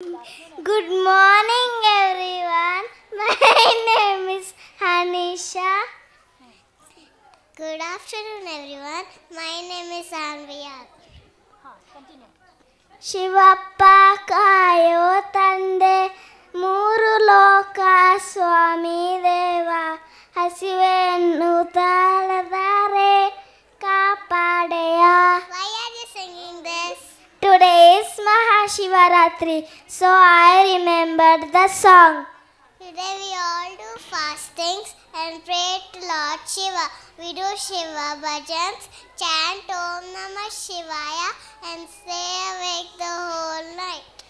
Good morning, everyone. My name is Hanisha. Good afternoon, everyone. My name is Anviya. Shivappa ಕಾಯೋ ತಂದೆ ಮೂರು ಲೋಕ ಸ್ವಾಮಿ Mahashivaratri, so I remembered the song. Today we all do fastings and pray to Lord Shiva. We do Shiva bhajans, chant Om Namah Shivaya and stay awake the whole night.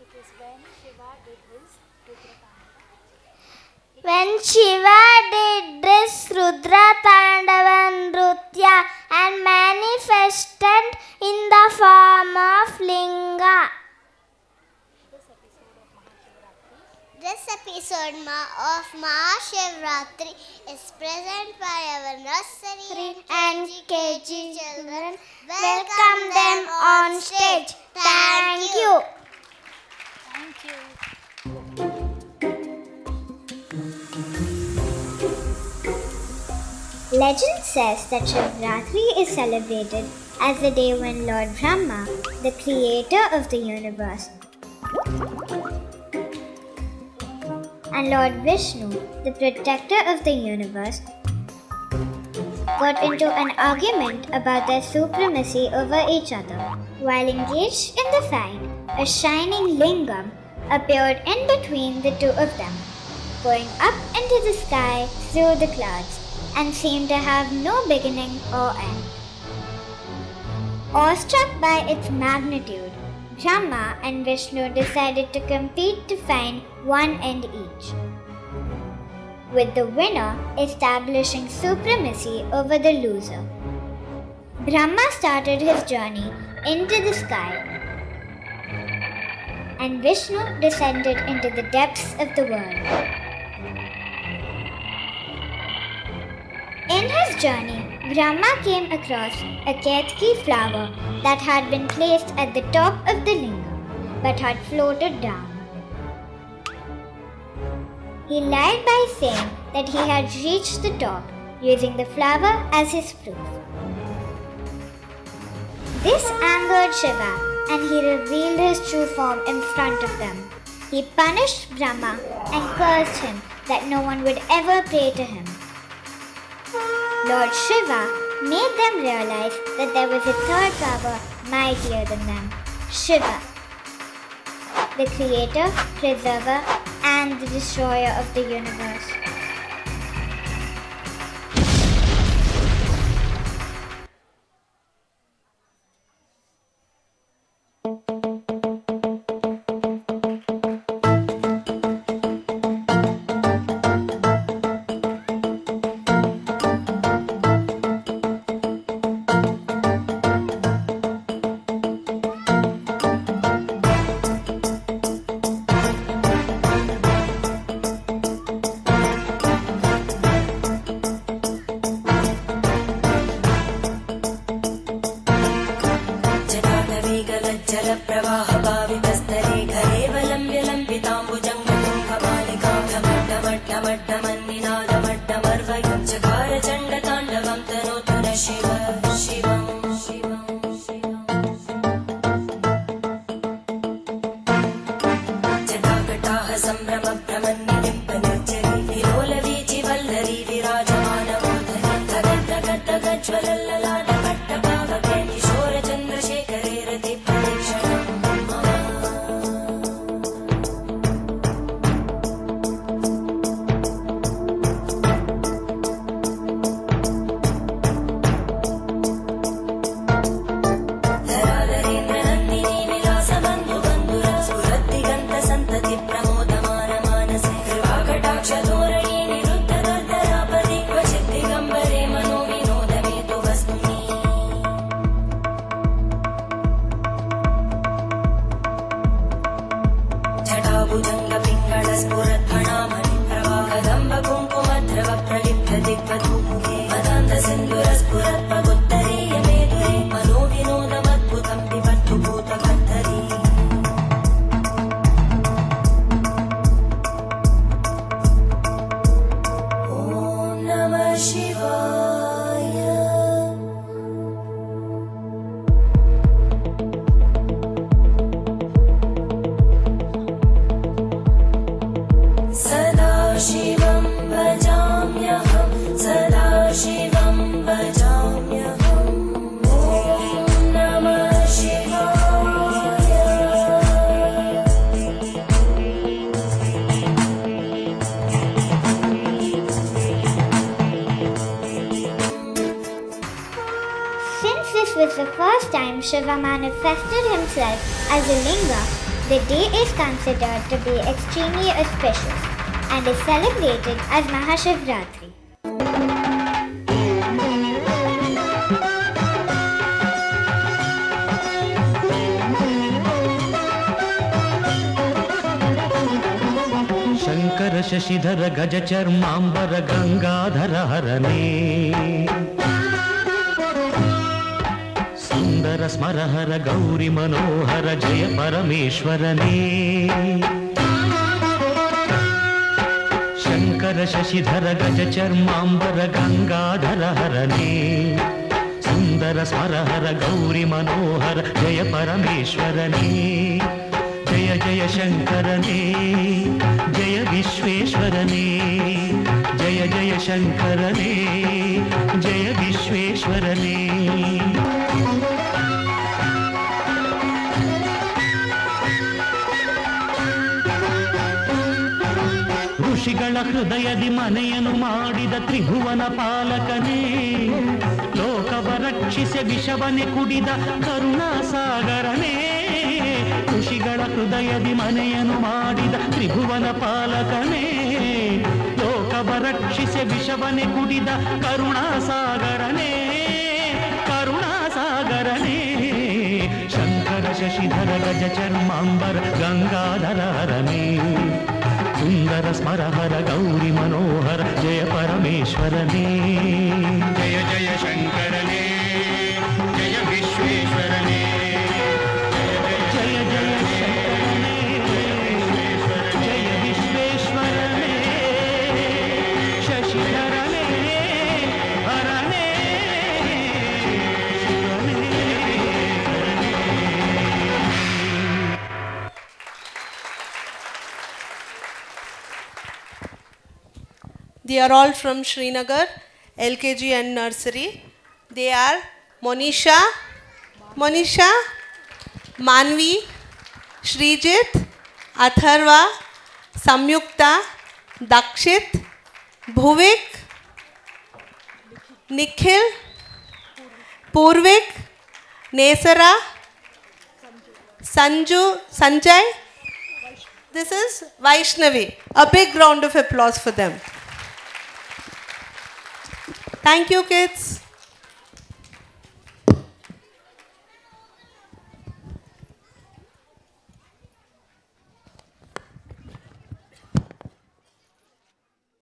It is When Shiva did this Rudra Tandavan Nrutya and manifested in the form of Linga. This episode ma- of Mahashivratri is present by our nursery and KG children. Welcome them on stage. Thank you. Thank you. Legend says that Shivratri is celebrated as the day when Lord Brahma, the creator of the universe, and Lord Vishnu, the protector of the universe, got into an argument about their supremacy over each other. While engaged in the fight, a shining lingam appeared in between the two of them, going up into the sky through the clouds, and seemed to have no beginning or end. Awestruck by its magnitude, Brahma and Vishnu decided to compete to find one end each, with the winner establishing supremacy over the loser. Brahma started his journey into the sky, and Vishnu descended into the depths of the world. In his journey, Brahma came across a ketki flower that had been placed at the top of the lingam but had floated down. He lied by saying that he had reached the top using the flower as his proof. This angered Shiva and he revealed his true form in front of them. He punished Brahma and cursed him that no one would ever pray to him. Lord Shiva made them realize that there was a third power mightier than them Shiva, the creator, preserver, and the destroyer of the universe. some memories. 希望 This was the first time Shiva manifested himself as a linga. The day is considered to be extremely auspicious and is celebrated as Mahashivratri. Shankar Shashidhar गजचर्माम्बर Gangadhar हरणे सुन्दर स्मर हर गौरि मनोहर जय परमेश्वरने शंकर शशिधर गज चर्मांर गंगाधर हर ने सुंदर स्मर हर गौरी मनोहर जय परमेश्वरने जय जय शङ्करने जय विश्वेश्वरने जय जय शङ्करने जय विश्वेश्वरने ಋಷಿಗಳ ಹೃದಯದಿ ಮನೆಯನು ಮಾಡಿದ ತ್ರಿಭುವನ ಪಾಲಕನೇ. ಲೋಕವ ರಕ್ಷಿಸಿ ವಿಷವನೆ ಕುಡಿದ ಕರುಣಾಸಾಗರನೇ. ಋಷಿಗಳ ಹೃದಯದಿ ಮನೆಯನ್ನು ಮಾಡಿದ ತ್ರಿಭುವನ ಪಾಲಕನೇ. ಲೋಕವ ರಕ್ಷಿಸಿ ವಿಷವನೆ ಕುಡಿದ ಕರುಣಾಸಾಗರನೇ. ಕರುಣಾಸಾಗರನೇ. ಶಂಕರ ಶಶಿಧರ ಗಜ ಚರ್ಮಾಂಬರ ಗಂಗಾಧರ ಹರನೇ सुंदर स्मर हर गौरी मनोहर जय परमेश्वरने। जय जय शङ्करने जय विश्वेश्वरने। They are all from Srinagar, LKG and nursery. They are Monisha, Monisha, Manvi, Srijit, Atharva, Samyukta, Dakshit, Bhuvik, Nikhil, Purvik, Nesara, Sanju, Sanjay. This is Vaishnavi. A big round of applause for them. Thank you, kids.